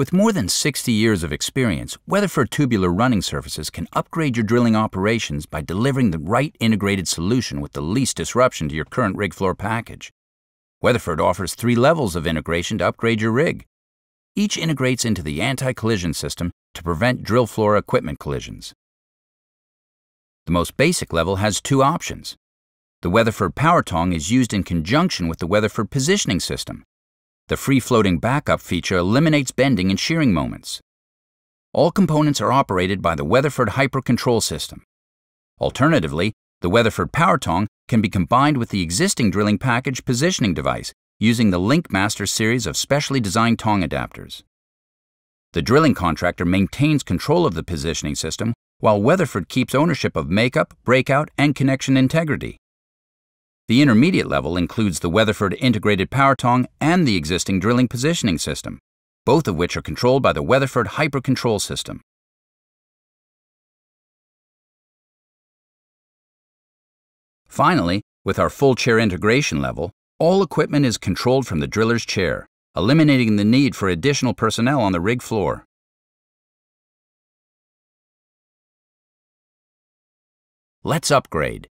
With more than 60 years of experience, Weatherford Tubular Running Services can upgrade your drilling operations by delivering the right integrated solution with the least disruption to your current rig floor package. Weatherford offers three levels of integration to upgrade your rig. Each integrates into the anti-collision system to prevent drill floor equipment collisions. The most basic level has two options. The Weatherford Power Tong is used in conjunction with the Weatherford Positioning System. The free-floating backup feature eliminates bending and shearing moments. All components are operated by the Weatherford Hyper Control System. Alternatively, the Weatherford Power Tong can be combined with the existing drilling package positioning device using the LinkMaster series of specially designed tong adapters. The drilling contractor maintains control of the positioning system while Weatherford keeps ownership of makeup, breakout, and connection integrity. The intermediate level includes the Weatherford Integrated Power Tong and the existing drilling positioning system, both of which are controlled by the Weatherford Hyper Control System. Finally, with our full chair integration level, all equipment is controlled from the driller's chair, eliminating the need for additional personnel on the rig floor. Let's upgrade.